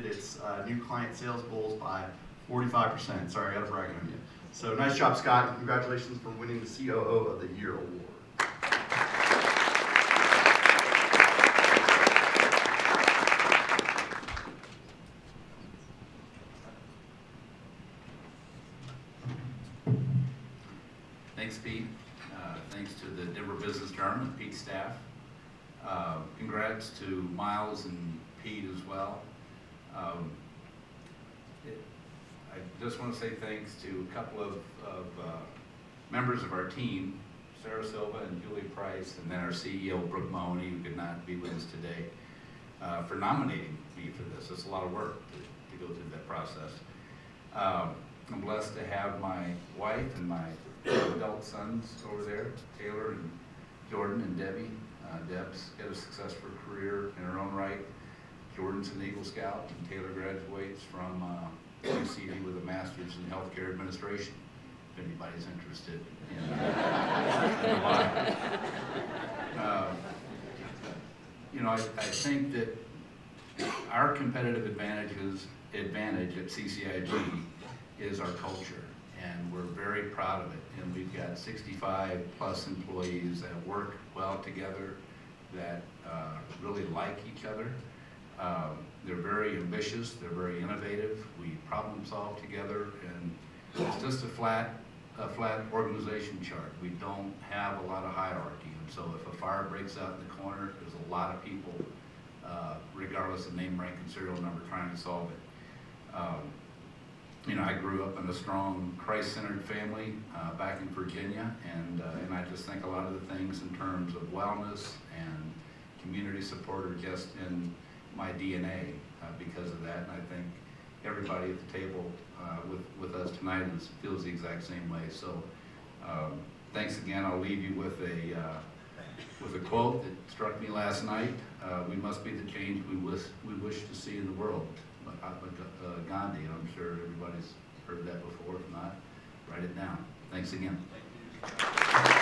its uh, new client sales goals by 45%. Sorry, I got to brag on you. So nice job, Scott, congratulations for winning the COO of the Year award. Thanks, Pete. Uh, Thanks to the Denver Business Journal and Pete staff. Uh, Congrats to Miles and Pete as well. Um, it- I just want to say thanks to a couple of, of uh, members of our team, Sarah Silva and Julie Price, and then our CEO Brooke Mahoney, who could not be with us today, uh, for nominating me for this. It's a lot of work to, to go through that process. Um, I'm blessed to have my wife and my adult sons over there, Taylor and Jordan and Debbie. Uh, Deb's got a successful career in her own right. Jordan's an Eagle Scout, and Taylor graduates from uh, UCD with a master's in healthcare administration, if anybody's interested in in why. Uh, You know, I, I think that our competitive advantages, advantage at CCIG is our culture, and we're very proud of it. And we've got 65 plus employees that work well together, that uh, really like each other. Um, They're very ambitious, they're very innovative, we problem solve together, and it's just a flat, a flat organization chart. We don't have a lot of hierarchy, and so if a fire breaks out in the corner, there's a lot of people, uh, regardless of name, rank, and serial number, trying to solve it. Um, you know, I grew up in a strong Christ-centered family uh, back in Virginia, and uh, and I just think a lot of the things in terms of wellness and community support are just in my DNA uh, because of that. And I think everybody at the table uh, with with us tonight is, feels the exact same way. So, um, thanks again. I'll leave you with a uh, with a quote that struck me last night. Uh, we must be the change we wish we wish to see in the world. Ga- uh, Gandhi. I'm sure everybody's heard that before. If not, write it down. Thanks again. So